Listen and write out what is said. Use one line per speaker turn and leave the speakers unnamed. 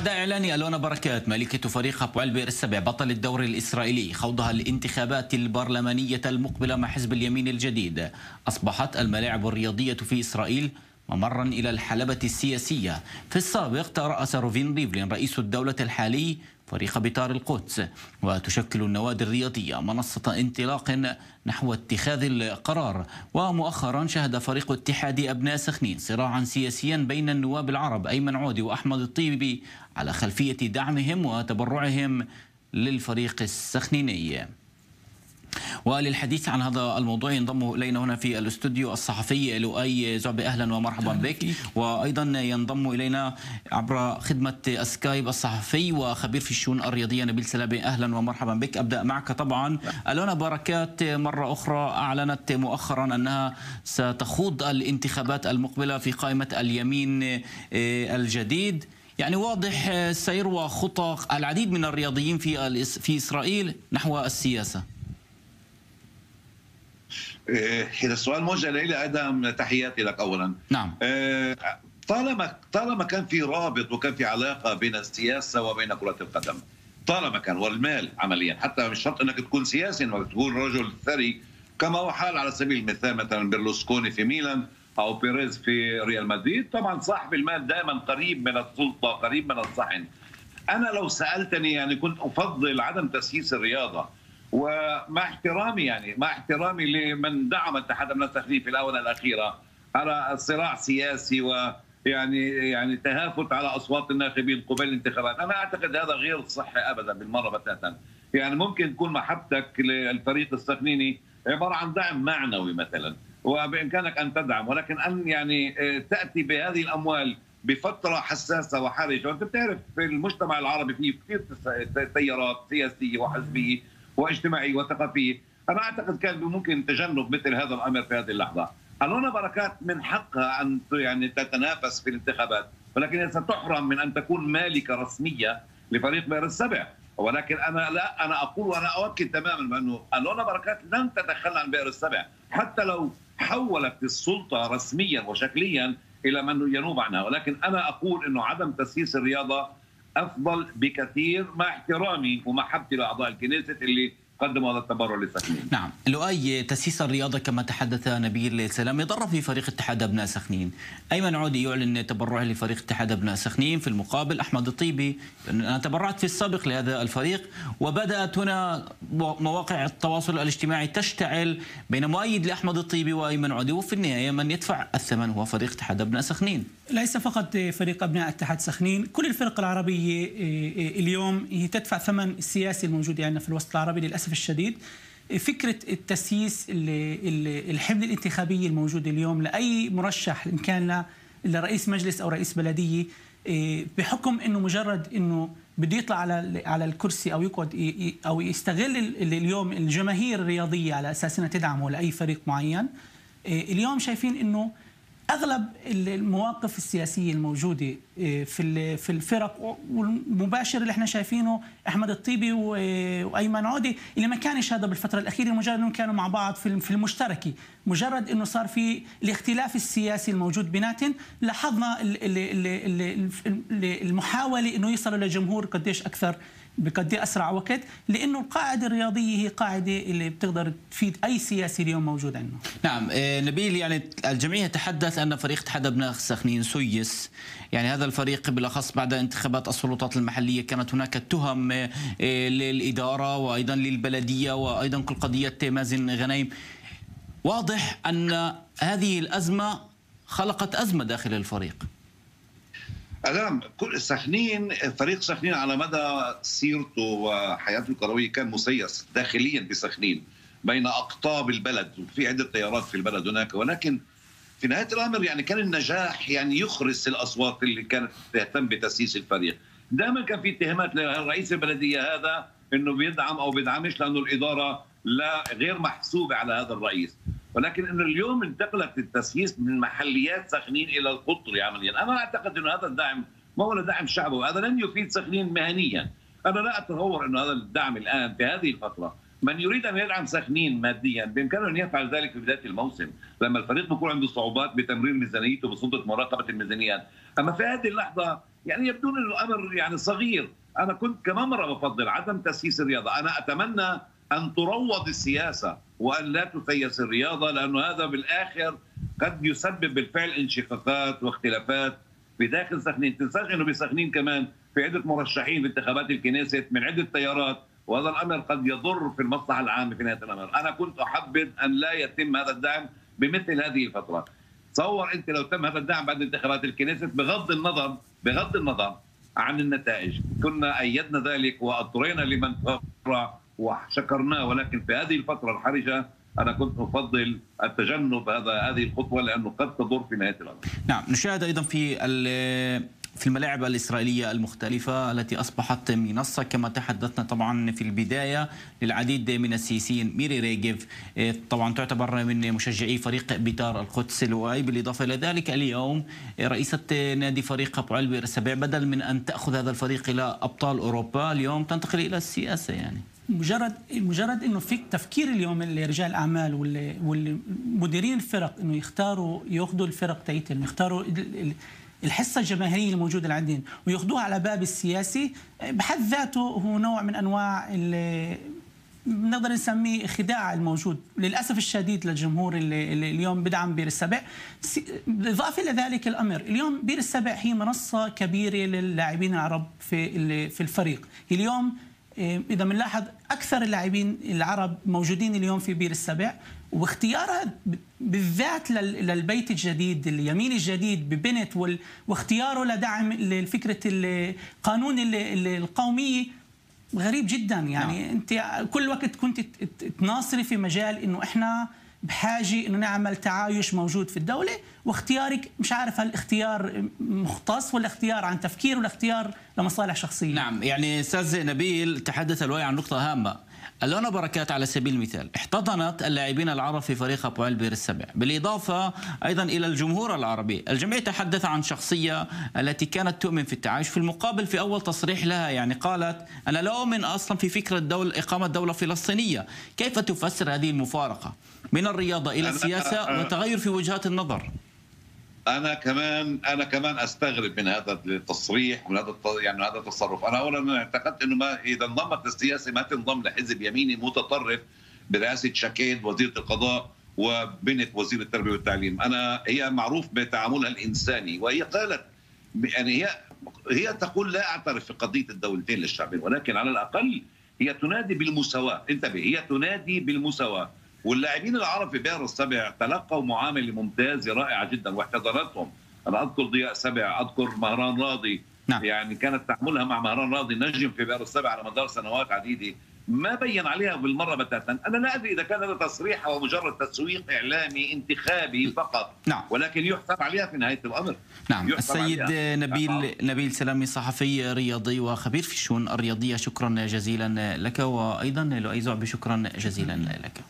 بعد إعلان ألونا بركات ملكة فريق أبوال بئر السبع بطل الدوري الإسرائيلي خوضها الانتخابات البرلمانية المقبلة مع حزب اليمين الجديد. أصبحت الملاعب الرياضية في إسرائيل ممرا إلى الحلبة السياسية. في السابق ترأس روفين ريفلين رئيس الدولة الحالي فريق بطار القدس وتشكل النوادي الرياضية منصة انطلاق نحو اتخاذ القرار. ومؤخرا شهد فريق اتحاد أبناء سخنين صراعا سياسيا بين النواب العرب أيمن عودي وأحمد الطيبي على خلفية دعمهم وتبرعهم للفريق السخنيني. وللحديث عن هذا الموضوع ينضم إلينا هنا في الاستوديو الصحفي لؤي زعبي أهلا ومرحبا بك. وأيضا ينضم إلينا عبر خدمة سكايب الصحفي وخبير في الشؤون الرياضية نبيل سلابي. أهلا ومرحبا بك. أبدأ معك طبعا. ألونا بركات. مرة أخرى أعلنت مؤخرا أنها ستخوض الانتخابات المقبلة في قائمة اليمين آه، الجديد. يعني واضح سير وخطى العديد من الرياضيين في في إسرائيل نحو السياسة.
إيه، إذا السؤال موجه لي آدم تحياتي لك اولا.
نعم.
إيه، طالما طالما كان في رابط وكان في علاقة بين السياسة وبين كرة القدم طالما كان والمال عمليا حتى مش شرط إنك تكون سياسي إنك تكون رجل ثري كما هو حال على سبيل المثال مثلا بيرلوسكوني في ميلان أو بيريز في ريال مدريد. طبعا صاحب المال دائما قريب من السلطة قريب من الصحن. أنا لو سألتني يعني كنت أفضل عدم تسييس الرياضة ومع احترامي يعني مع احترامي لمن دعم اتحاد الناس في الآونة الأخيرة على صراع سياسي ويعني يعني تهافت على أصوات الناخبين قبل الانتخابات، أنا أعتقد هذا غير صحي ابدا بالمرة بتاتا، يعني ممكن تكون محبتك للفريق السخنيني عبارة عن دعم معنوي مثلا، وبإمكانك أن تدعم ولكن أن يعني آه، تأتي بهذه الأموال بفترة حساسة وحرجة، وأنت بتعرف في المجتمع العربي في كثير تيارات سياسية وحزبية. واجتماعيه وثقافيه أنا أعتقد كان ممكن تجنب مثل هذا الأمر في هذه اللحظة. الونا بركات من حقها أن يعني تتنافس في الانتخابات؟ ولكن ستحرم من أن تكون مالكة رسمية لفريق بئر السبع ولكن أنا لا أنا أقول وأنا أؤكد تماما بأنه الونا بركات لن تتخلى عن بئر السبع حتى لو حولت السلطة رسميا وشكليا إلى من ينوب عنها. ولكن أنا أقول إنه عدم تسييس الرياضة أفضل بكثير مع احترامي ومحبتي لأعضاء الكنيسة اللي قدموا هذا التبرع لسخنين.
نعم. لؤي تسييس الرياضة كما تحدث نبيل سلام يضر في فريق اتحاد أبناء سخنين. أيمن عودي يعلن تبرعه لفريق اتحاد أبناء سخنين في المقابل. أحمد الطيبي أنا تبرعت في السابق لهذا الفريق. وبدأت هنا مواقع التواصل الاجتماعي تشتعل بين مؤيد لأحمد الطيبي وأيمن عودي. وفي النهاية من يدفع الثمن هو فريق اتحاد أبناء سخنين.
ليس فقط فريق أبناء اتحاد سخنين كل الفرق العربية إيه، إيه، اليوم هي تدفع ثمن السياسي الموجود عندنا في الوسط العربي للأسف الشديد فكرة التسييس الحمل الانتخابي الموجود اليوم لأي مرشح إن كان لرئيس مجلس أو رئيس بلدية إيه، بحكم إنه مجرد إنه بده يطلع على على الكرسي أو يقعد أو يستغل اليوم الجماهير الرياضية على أساس إنها تدعمه لأي فريق معين إيه، اليوم شايفين إنه أغلب المواقف السياسية الموجودة آه، في في الفرق والمباشر اللي إحنا شايفينه أحمد الطيبي وأيمن عودي اللي ما كانش هذا بالفترة الأخيرة مجرد إنهم كانوا مع بعض في المشتركة. مجرد إنه صار في الاختلاف السياسي الموجود بيناتهم لاحظنا المحاولة إنه يصلوا للجمهور قديش أكثر بقد أسرع وقت لأنه القاعدة الرياضية هي قاعدة اللي بتقدر تفيد أي سياسي اليوم موجود عندنا.
نعم آه، نبيل يعني الجميع يتحدث أن فريق اتحاد ابناء سخنين سيس يعني هذا الفريق بالأخص بعد انتخابات السلطات المحلية كانت هناك تهم آه، للإدارة وأيضا للبلدية وأيضا كل قضية مازن غنيم. واضح أن هذه الأزمة خلقت أزمة داخل الفريق.
كل سخنين فريق سخنين على مدى سيرته وحياته الكروية كان مسيس داخليا بسخنين بين أقطاب البلد وفي عدة تيارات في البلد هناك ولكن في نهاية الأمر يعني كان النجاح يعني يخرس الأصوات اللي كانت تهتم بتأسيس الفريق. دائما كان في اتهامات لرئيس البلدية هذا إنه بيدعم أو بيدعمش لأنه الإدارة لا غير محسوبة على هذا الرئيس. ولكن إنه اليوم انتقلت التسييس من محليات سخنين إلى القطر عمليا، أنا أعتقد إنه هذا الدعم ما هو دعم شعبي وهذا لن يفيد سخنين مهنيا، أنا لا اتصور إنه هذا الدعم الآن في هذه الفترة. من يريد أن يدعم سخنين ماديا بإمكانه أن يفعل ذلك في بداية الموسم لما الفريق بيكون عنده صعوبات بتمرير ميزانيته بسلطه مراقبه الميزانيات. أما في هذه اللحظة يعني يبدو إنه أمر يعني صغير. أنا كنت كمان مره بفضل عدم تسييس الرياضة. أنا أتمنى أن تروض السياسة وأن لا تسيس الرياضة لأنه هذا بالآخر قد يسبب بالفعل انشقاقات واختلافات في داخل سخنين تنساش انه بسخنين كمان في عدة مرشحين في انتخابات الكنيست من عدة تيارات وهذا الأمر قد يضر في المصلحة العامة في نهاية الأمر، أنا كنت أحبذ أن لا يتم هذا الدعم بمثل هذه الفترة. تصور أنت لو تم هذا الدعم بعد انتخابات الكنيست بغض النظر بغض النظر عن النتائج، كنا أيدنا ذلك واضطرينا لمن فرع وشكرناه ولكن في هذه الفترة الحرجة أنا كنت أفضل التجنب هذا هذه الخطوة لأنه قد تضر في نهاية الأمر.
نعم نشاهد أيضا في في الملاعب الإسرائيلية المختلفة التي أصبحت منصة كما تحدثنا طبعا في البداية للعديد من السياسيين. ميري ريجيف طبعا تعتبر من مشجعي فريق بيتار القدس الواي بالإضافة إلى ذلك اليوم رئيسة نادي فريق أبو علبي السبع بدل من أن تأخذ هذا الفريق إلى أبطال أوروبا اليوم تنتقل إلى السياسة يعني.
مجرد مجرد إنه في تفكير اليوم رجال الأعمال والمديرين الفرق إنه يختاروا يأخذوا الفرق تاعتهم يختاروا الحصة الجماهيرية الموجودة اللي عندهم ويأخذوها على باب السياسي بحد ذاته هو نوع من أنواع نقدر نسميه خداع الموجود. للأسف الشديد للجمهور اللي, اللي اليوم بدعم بير السبع. بالاضافه إلى ذلك الأمر اليوم بير السبع هي منصة كبيرة للاعبين العرب في في الفريق. اليوم إذا بنلاحظ أكثر اللاعبين العرب موجودين اليوم في بير السبع واختيارها بالذات للبيت الجديد اليمين الجديد ببنت واختياره لدعم فكره القانون القوميه غريب جدا يعني نعم. أنت كل وقت كنت تناصري في مجال إنه إحنا بحاجة إنه نعمل تعايش موجود في الدولة واختيارك مش عارف هل اختيار مختص ولا اختيار عن تفكير ولا اختيار لمصالح شخصية.
نعم يعني أستاذ نبيل تحدث الوعي عن نقطة هامة. اللونا بركات على سبيل المثال احتضنت اللاعبين العرب في فريق أبو البير السبع. بالإضافة أيضا إلى الجمهور العربي الجميع تحدث عن شخصية التي كانت تؤمن في التعايش. في المقابل في أول تصريح لها يعني قالت أنا لا أؤمن أصلا في فكرة دولة إقامة دولة فلسطينية. كيف تفسر هذه المفارقة؟ من الرياضة إلى السياسة وتغير في وجهات النظر.
أنا كمان أنا كمان أستغرب من هذا التصريح ومن هذا يعني هذا التصرف، أنا اولا اعتقدت إنه ما إذا انضمت للسياسة ما تنضم لحزب يميني متطرف برئاسة شاكيد وزيره القضاء وبنت وزير التربية والتعليم، أنا هي معروف بتعاملها الإنساني وهي قالت يعني هي هي تقول لا أعترف في قضية الدولتين للشعبين ولكن على الأقل هي تنادي بالمساواة، انتبه هي تنادي بالمساواة. واللاعبين العرب في بئر السبع تلقوا معامله ممتازه رائعه جدا واحتضنتهم. أنا أذكر ضياء سبع أذكر مهران راضي. نعم. يعني كانت تعاملها مع مهران راضي نجم في بئر السبع على مدار سنوات عديدة. ما بين عليها بالمرة بتاتا. أنا لا أدري إذا كان هذا تصريح أو مجرد تسويق إعلامي انتخابي فقط.
نعم.
ولكن يحسب عليها في نهاية الأمر.
نعم. السيد عليها. نبيل نعم. نبيل سلامي صحفي رياضي وخبير في الشؤون الرياضية شكرا جزيلا لك. وأيضا لؤي زعبي شكرا جزيلا لك.